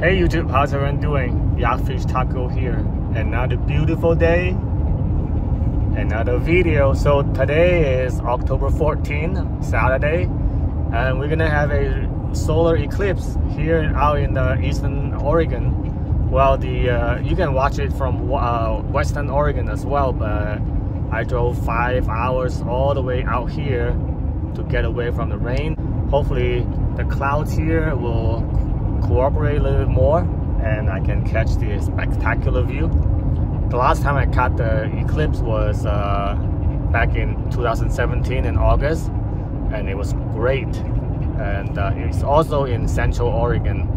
Hey YouTube, how's everyone doing? Yakfish Taco here. Another beautiful day, another video. So today is October 14, Saturday, and we're gonna have a solar eclipse here out in the eastern Oregon. Well, the uh, you can watch it from uh, western Oregon as well, but I drove five hours all the way out here to get away from the rain. Hopefully the clouds here will cooperate a little bit more and I can catch the spectacular view. The last time I caught the eclipse was uh, back in 2017 in August and it was great. And uh, it's also in Central Oregon.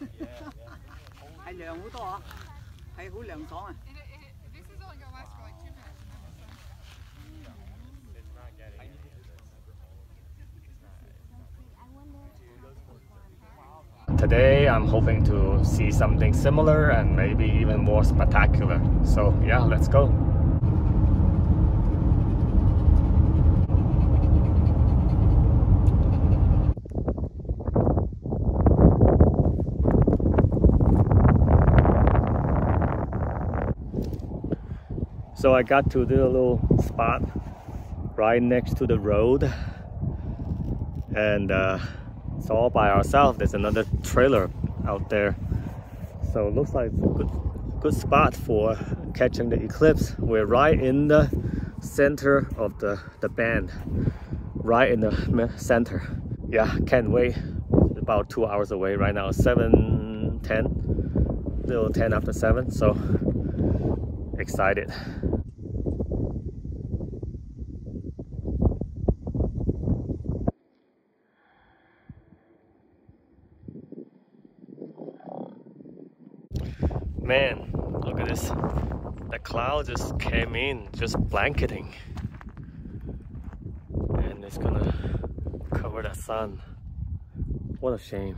！Today I'm hoping to see something similar and maybe even more spectacular. So yeah, let's go. So I got to the little spot right next to the road and uh, it's all by ourselves. There's another trailer out there. So it looks like it's a good, good spot for catching the eclipse. We're right in the center of the, the band, right in the center. Yeah, can't wait. About two hours away right now, 7, 10, little 10 after 7. So excited. Man, look at this. The cloud just came in, just blanketing. And it's gonna cover the sun. What a shame.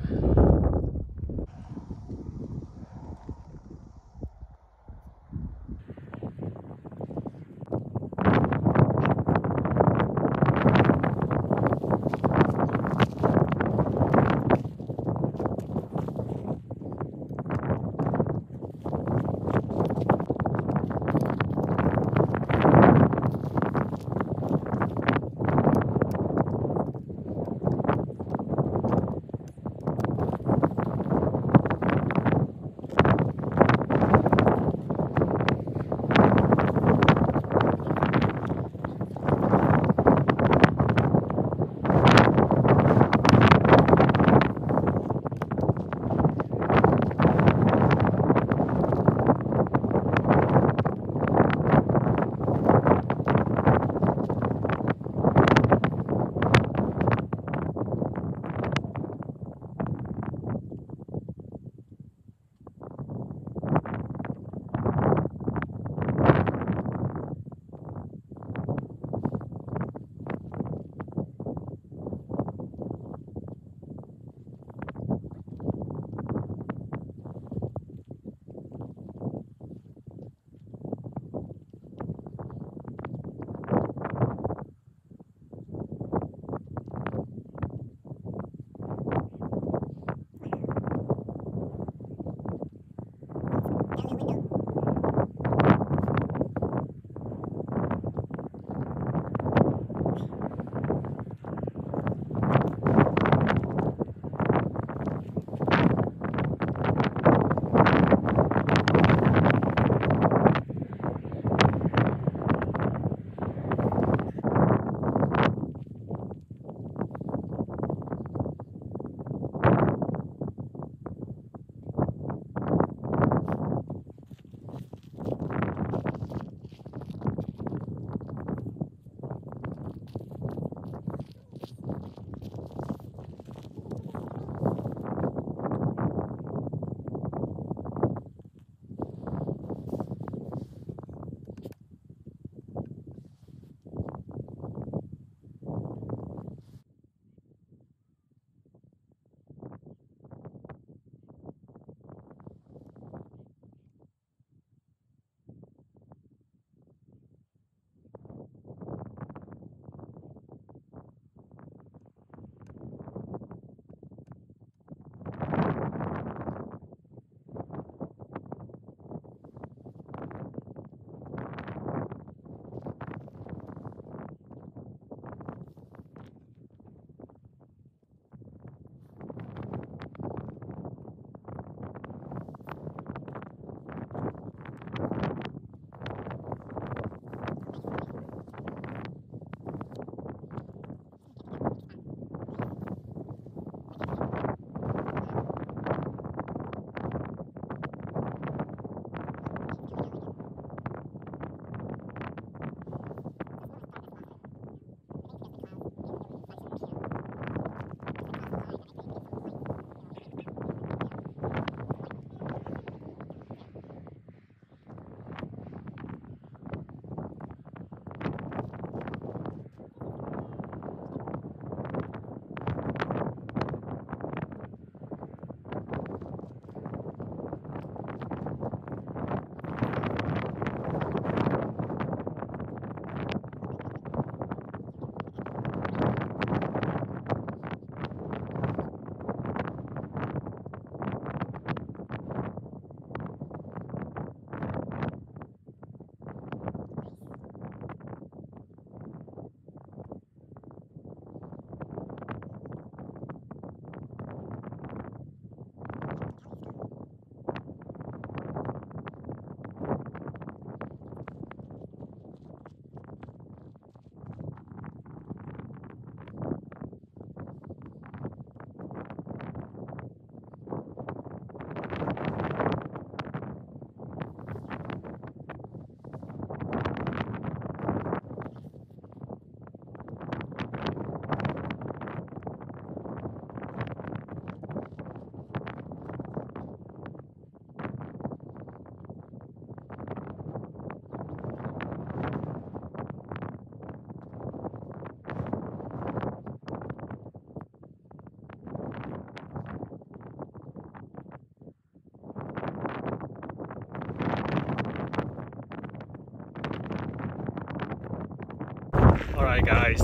Alright guys,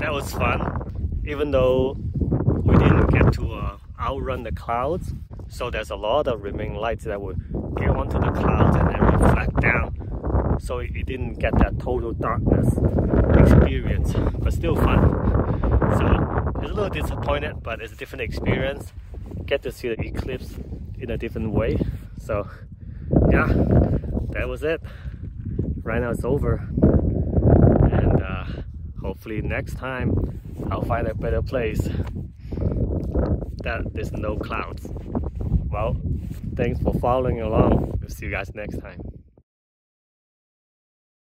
that was fun. Even though we didn't get to uh, outrun the clouds, so there's a lot of remaining lights that will get onto the clouds and then reflect down. So it didn't get that total darkness experience, but still fun. So it's a little disappointed, but it's a different experience. Get to see the eclipse in a different way. So yeah, that was it. Right now it's over. Uh, hopefully next time I'll find a better place that there's no clouds. Well, thanks for following along. We'll see you guys next time.